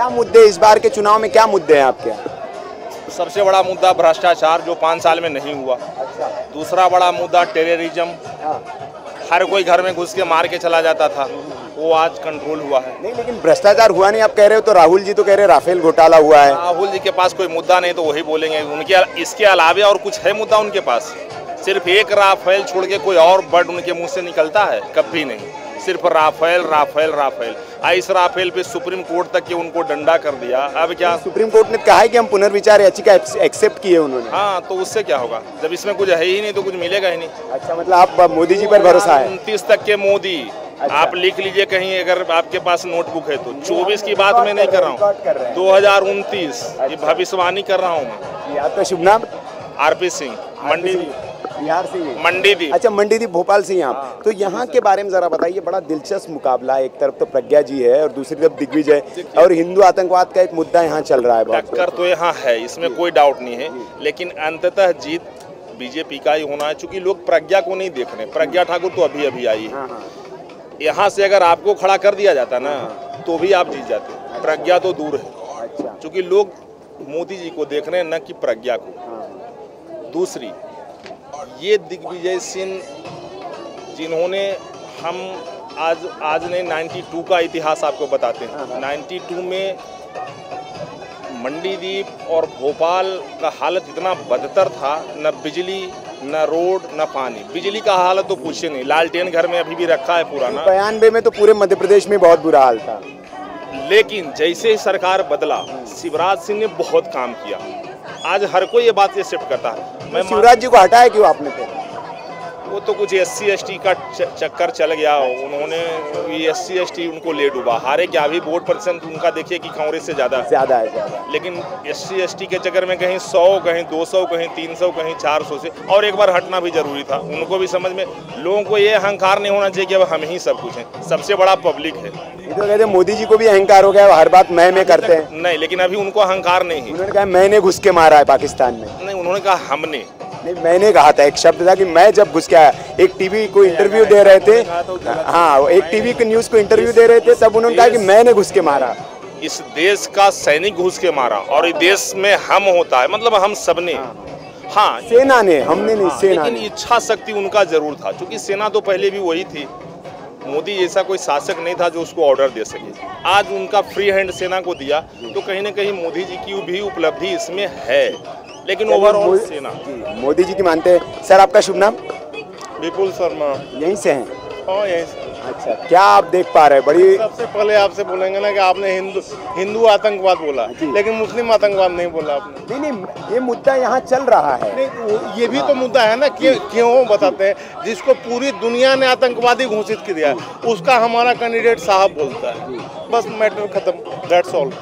क्या मुद्दे इस बार के चुनाव में क्या मुद्दे हैं आपके? यहाँ सबसे बड़ा मुद्दा भ्रष्टाचार जो पाँच साल में नहीं हुआ। अच्छा। दूसरा बड़ा मुद्दा टेररिज्म हाँ। हर कोई घर में घुस के मार के चला जाता था वो आज कंट्रोल हुआ है। नहीं लेकिन भ्रष्टाचार हुआ नहीं आप कह रहे हो तो राहुल जी तो कह रहे हैं राफेल घोटाला हुआ है। राहुल जी के पास कोई मुद्दा नहीं तो वही बोलेंगे। उनके इसके अलावा और कुछ है मुद्दा उनके पास? सिर्फ़ एक राफेल छोड़ के कोई और बर्ड उनके मुँह से निकलता है? कभी नहीं। सिर्फ़ राफेल राफेल राफेल। आ इस राफेल पे सुप्रीम कोर्ट तक के उनको डंडा कर दिया। अब क्या? सुप्रीम कोर्ट ने कहा है कि हम पुनर्विचार याचिका एक्सेप्ट किए उन्होंने। हाँ तो उससे क्या होगा? जब इसमें कुछ है ही नहीं तो कुछ मिलेगा ही नहीं। अच्छा मतलब आप मोदी जी पर भरोसा है? उनतीस तक के मोदी अच्छा। आप लिख लीजिए कहीं अगर आपके पास नोटबुक है तो। चौबीस की बात मैं नहीं कर रहा हूँ। दो हज़ार उनतीस ये अच्छा। भविष्यवाणी कर रहा हूँ मैं। आपका शुभ नाम? आरपी सिंह मंडी। बिहार से मंडी दी। अच्छा मंडीदीप भोपाल से ही आप हाँ। तो यहाँ के बारे में जरा बताइए बड़ा दिलचस्प मुकाबला है। एक तरफ़ तो प्रज्ञा जी है और दूसरी तरफ़ दिग्विजय। और हिंदू आतंकवाद का एक मुद्दा यहाँ चल रहा है टक्कर तो यहाँ है इसमें कोई डाउट नहीं है। लेकिन अंततः जीत बीजेपी का ही होना है चूँकि लोग प्रज्ञा को नहीं देख रहे प्रज्ञा ठाकुर तो अभी अभी आई है। हाँ हाँ। यहाँ से अगर आपको खड़ा कर दिया जाता ना तो भी आप जीत जाते। प्रज्ञा तो दूर है। चूँकि लोग मोदी जी को देख रहे हैं न कि प्रज्ञा को। दूसरी ये दिग्विजय सिंह जिन्होंने हम आज आज ने 92 का इतिहास आपको बताते हैं। 92 में मंडीदीप और भोपाल का हालत इतना बदतर था न बिजली न रोड न पानी। बिजली का हालत तो पूछे नहीं लालटेन घर में अभी भी रखा है पुराना बयानबे में तो पूरे मध्य प्रदेश में बहुत बुरा हाल था। लेकिन जैसे ही सरकार बदला शिवराज सिंह ने बहुत काम किया। आज हर कोई ये बात ये शिफ्ट करता है। मैं शिवराज जी को हटाया क्यों आपने वो तो कुछ एस सी का चक्कर चल गया। उन्होंने एस सी उनको ले डूबा। हारे क्या भी वोट परसेंट उनका देखिए कि कांग्रेस से ज़्यादा। ज़्यादा है ज़्यादा लेकिन एस सी के चक्कर में कहीं सौ कहीं दो सौ कहीं तीन सौ कहीं चार सौ से और एक बार हटना भी ज़रूरी था। उनको भी समझ में लोगों को ये अहंकार नहीं होना चाहिए कि अब हम ही सब कुछ हैं। सबसे बड़ा पब्लिक है। तो कहते मोदी जी को भी अहंकार हो गया हर बात मैं में करते हैं। नहीं लेकिन अभी उनको अहंकार नहीं है। उन्होंने कहा मैंने घुस के मारा है पाकिस्तान में। नहीं उन्होंने कहा हमने। नहीं मैंने कहा था एक शब्द था कि मैं जब घुस के आया एक टीवी को इंटरव्यू दे रहे थे? हाँ एक टीवी को न्यूज़ को इंटरव्यू दे रहे थे तब उन्होंने कहा कि मैंने घुस के मारा। इस देश का सैनिक घुस के मारा और इस देश में हम होता है मतलब हम सबने। हाँ। सेना ने हमने नहीं सेना लेकिन इच्छा शक्ति उनका ज़रूर था क्योंकि सेना तो पहले भी वही थी। मोदी जैसा कोई शासक नहीं था जो उसको ऑर्डर दे सके। आज उनका फ्री हैंड सेना को दिया तो कहीं ना कहीं मोदी जी की भी उपलब्धि इसमें है। लेकिन ओवरऑल सेना। मोदी जी की मानते हैं। सर आपका शुभ नाम? विपुल शर्मा। यहीं से हैं? हाँ यही से। अच्छा क्या आप देख पा रहे हैं? बड़ी सबसे पहले आपसे बोलेंगे ना कि आपने हिंदू हिंदू आतंकवाद बोला। लेकिन मुस्लिम आतंकवाद नहीं बोला आपने। नहीं नहीं ये मुद्दा यहाँ चल रहा है। नहीं ये भी तो मुद्दा है ना कि क्यों बताते हैं? जिसको पूरी दुनिया ने आतंकवादी घोषित किया उसका हमारा कैंडिडेट साहब बोलता है। बस मैटर खत्म। That's all